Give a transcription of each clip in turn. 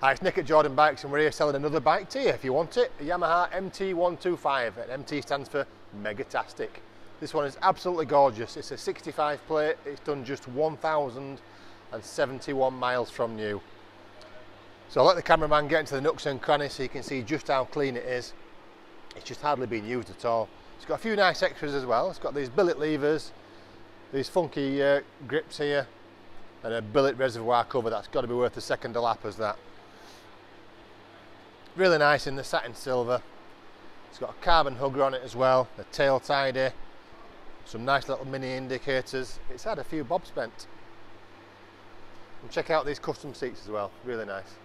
Hi, it's Nick at Jordan Bikes and we're here selling another bike to you if you want it. A Yamaha MT125 and MT stands for Megatastic. This one is absolutely gorgeous. It's a 65 plate, it's done just 1,071 miles from new. So I'll let the cameraman get into the nooks and crannies so you can see just how clean it is. It's just hardly been used at all. It's got a few nice extras as well. It's got these billet levers, these funky uh, grips here, and a billet reservoir cover. That's got to be worth a second a lap as that. Really nice in the satin silver. It's got a carbon hugger on it as well, a tail tidy, some nice little mini indicators. It's had a few bob spent. And check out these custom seats as well, really nice.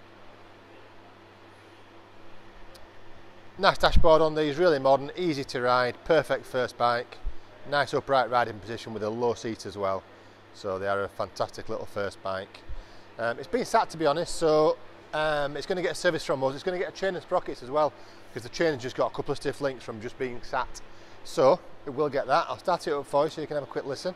Nice dashboard on these, really modern, easy to ride, perfect first bike. Nice upright riding position with a low seat as well. So they are a fantastic little first bike. Um, it's been sat to be honest, so um, it's going to get a service from us. It's going to get a chain and sprockets as well because the chain has just got a couple of stiff links from just being sat. So it will get that. I'll start it up for you so you can have a quick listen.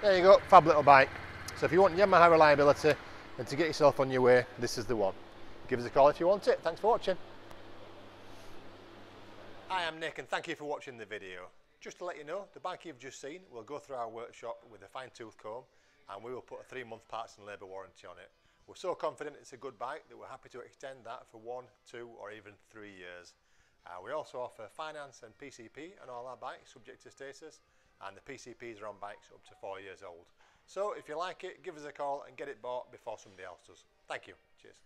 There you go, fab little bike. So if you want Yamaha reliability and to get yourself on your way, this is the one. Give us a call if you want it. Thanks for watching. I'm Nick and thank you for watching the video. Just to let you know, the bike you've just seen will go through our workshop with a fine tooth comb and we will put a three month parts and labour warranty on it. We're so confident it's a good bike that we're happy to extend that for one, two or even three years. Uh, we also offer finance and PCP on all our bikes subject to status and the PCPs are on bikes up to four years old. So if you like it, give us a call and get it bought before somebody else does. Thank you. Cheers.